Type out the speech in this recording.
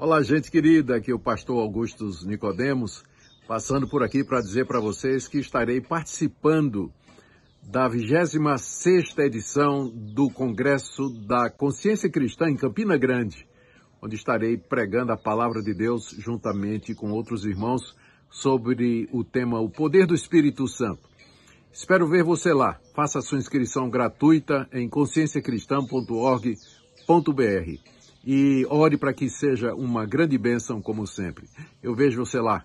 Olá, gente querida, aqui é o pastor Augustus Nicodemos, passando por aqui para dizer para vocês que estarei participando da 26ª edição do Congresso da Consciência Cristã em Campina Grande, onde estarei pregando a palavra de Deus juntamente com outros irmãos sobre o tema O Poder do Espírito Santo. Espero ver você lá. Faça sua inscrição gratuita em conscienciacristã.org.br e ore para que seja uma grande bênção como sempre. Eu vejo você lá.